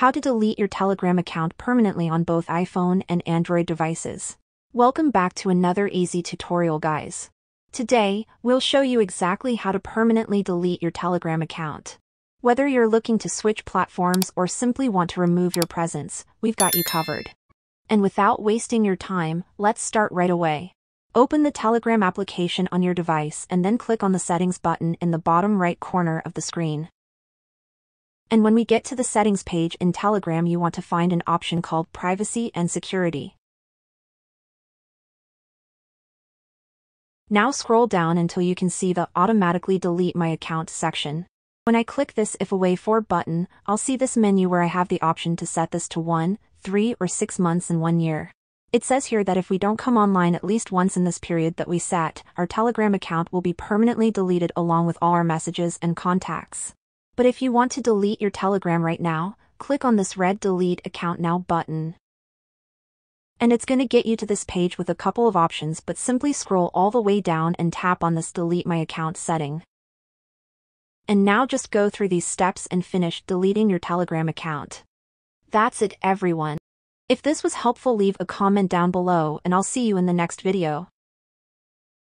How to delete your Telegram account permanently on both iPhone and Android devices. Welcome back to another easy tutorial guys. Today, we'll show you exactly how to permanently delete your Telegram account. Whether you're looking to switch platforms or simply want to remove your presence, we've got you covered. And without wasting your time, let's start right away. Open the Telegram application on your device and then click on the Settings button in the bottom right corner of the screen. And when we get to the Settings page in Telegram you want to find an option called Privacy and Security. Now scroll down until you can see the Automatically Delete My Account section. When I click this If Away For button, I'll see this menu where I have the option to set this to 1, 3 or 6 months and 1 year. It says here that if we don't come online at least once in this period that we set, our Telegram account will be permanently deleted along with all our messages and contacts. But if you want to delete your Telegram right now, click on this red Delete Account Now button. And it's going to get you to this page with a couple of options but simply scroll all the way down and tap on this Delete My Account setting. And now just go through these steps and finish deleting your Telegram account. That's it everyone. If this was helpful leave a comment down below and I'll see you in the next video.